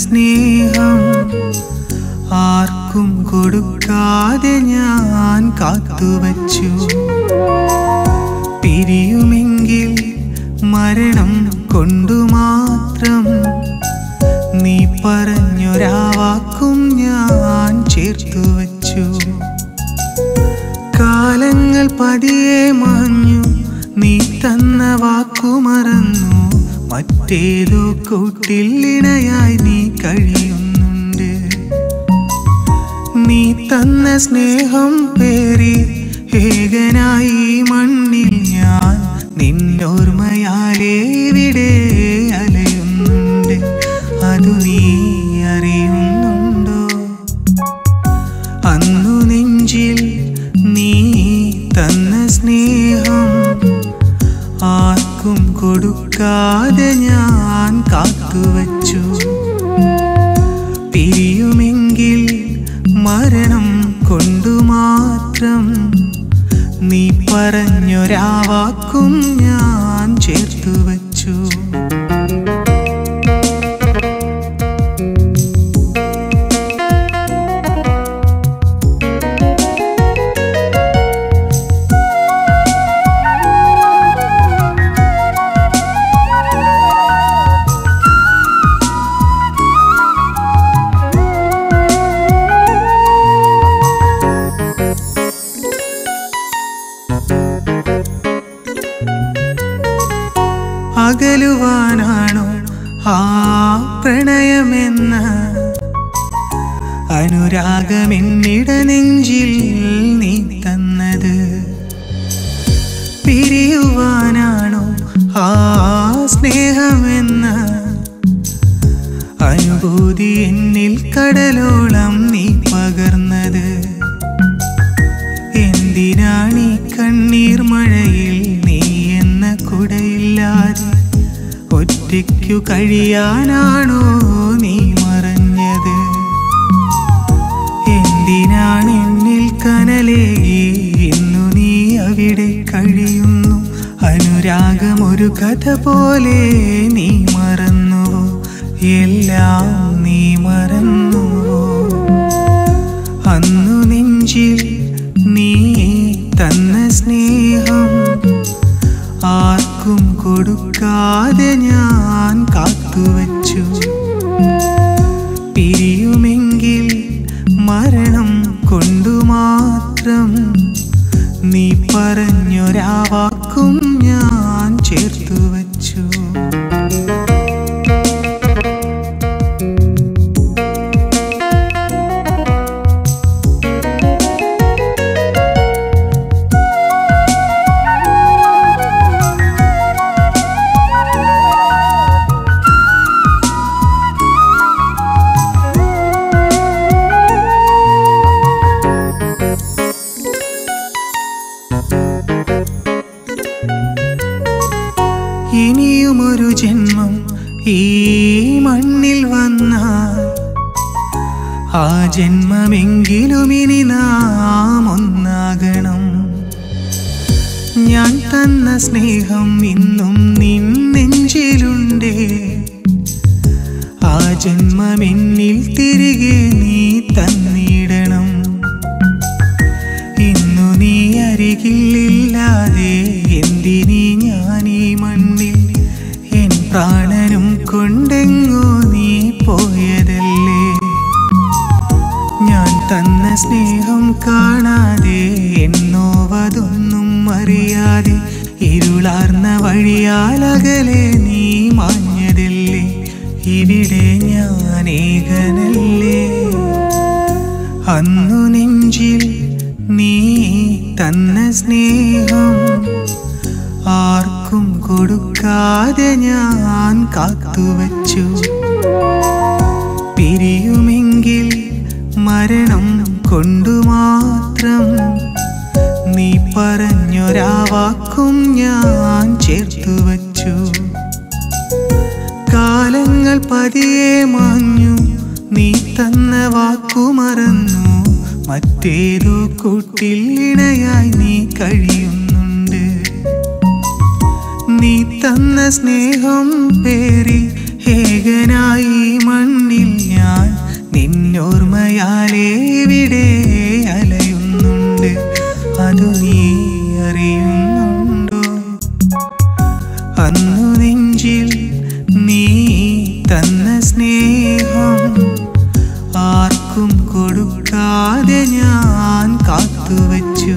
സ്നേഹം ആർക്കും കൊടുക്കാതെ ഞാൻ കാത്തുവച്ചു. പിരിയുമെങ്കിൽ മരണം കൊണ്ടു മാത്രം നീ പറഞ്ഞൊരാവാക്കും ഞാൻ ചേർത്തു വച്ചു കാലങ്ങൾ പതിയെ മാഞ്ഞു നീ തന്ന വാക്കു മറന്നു മറ്റേതോ കൂട്ടിലിണയായി നീ കഴിയുന്നുണ്ട്. നീ തന്ന സ്നേഹം പേറി ഏകനായി മണ്ണിൽ ഞാൻ നിന്നോർമ്മയാലേ കാത്തുവച്ചു പിരിയുമെങ്കിൽ മരണം കൊണ്ടു മാത്രം നീ പറഞ്ഞൊരാവാക്കും ഞാൻ ചേർത്തു. അനുരാഗമെന്നിട നെഞ്ചിൽ നീ തന്നത്. പിരിയുവാനാണോ ആ സ്നേഹമെന്ന അനുഭൂതി എന്നിൽ കടലോളം നീ പകർന്നത്. എന്തിനാണീ കണ്ണീർ മഴയിൽ നീ എന്ന കുടയില്ലാതെ ഒറ്റയ്ക്കു കഴിയാനാണോ നീ എന്തിനാണ് എന്നിൽ കനലേകി. ഇന്നു നീ അവിടെ കഴിയുന്നു. അനുരാഗം ഒരു കഥ പോലെ നീ മറന്നുവോ? എല്ലാം നീ മറന്നുവോ? അന്നു നെഞ്ചിൽ നീ തന്ന സ്നേഹം ആർക്കും കൊടുക്കാതെ ഞാൻ കാത്തുവച്ചു. പറഞ്ഞൊരാ വാക്കും ഞാൻ ചേർത്തു വച്ചു ഈ മണ്ണിൽ വന്നാൽ ആ ജന്മമെങ്കിലും ഇനി നാം ഒന്നാകണം. ഞാൻ തന്ന സ്നേഹം ഇന്നും നിൻ നെഞ്ചിലുണ്ടേ. ആ ജന്മമെന്നിൽ തിരികെ നീ തന്നിടണം. ഇന്നു നീ അരികിലില്ലാതെ വഴിയാലകലെ നീ മാഞ്ഞതല്ലേ? ഇവിടെ ഞാൻ ഏകനല്ലേ അന്നു നെഞ്ചിൽ നീ തന്ന സ്നേഹം ആർക്കും കൊടുക്കാതെ ഞാൻ കാത്തുവച്ചു. പതിയെ മാഞ്ഞു. നീ തന്ന വാക്കു മറന്നു. മറ്റേതോ കൂട്ടിൽ ഇണയായി നീ കഴിയുന്നുണ്ട്. നീ തന്ന സ്നേഹം പേറി ഹേഗനായി മണ്ണിൽ ഞാൻ നിന്നോർമ്മയാലേ ആർക്കും കൊടുക്കാതെ ഞാൻ കാത്തുവച്ചു.